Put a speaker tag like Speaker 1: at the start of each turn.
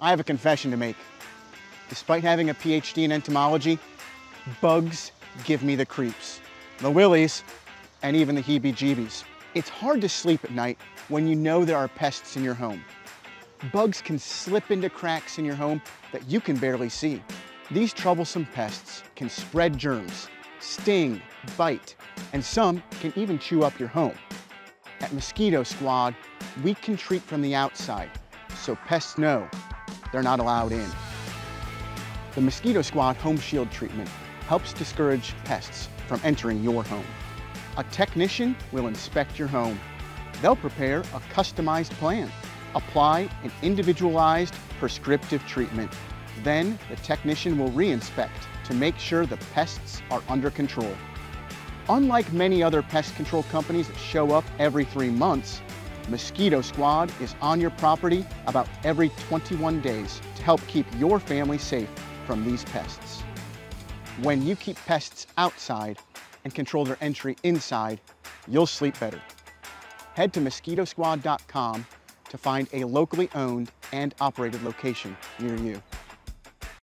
Speaker 1: I have a confession to make. Despite having a PhD in entomology, bugs give me the creeps, the willies, and even the heebie-jeebies. It's hard to sleep at night when you know there are pests in your home. Bugs can slip into cracks in your home that you can barely see. These troublesome pests can spread germs, sting, bite, and some can even chew up your home. At Mosquito Squad, we can treat from the outside, so pests know they're not allowed in. The Mosquito Squad Home Shield treatment helps discourage pests from entering your home. A technician will inspect your home. They'll prepare a customized plan, apply an individualized prescriptive treatment. Then the technician will re-inspect to make sure the pests are under control. Unlike many other pest control companies that show up every three months, Mosquito Squad is on your property about every 21 days to help keep your family safe from these pests. When you keep pests outside and control their entry inside, you'll sleep better. Head to mosquitosquad.com to find a locally owned and operated location near you.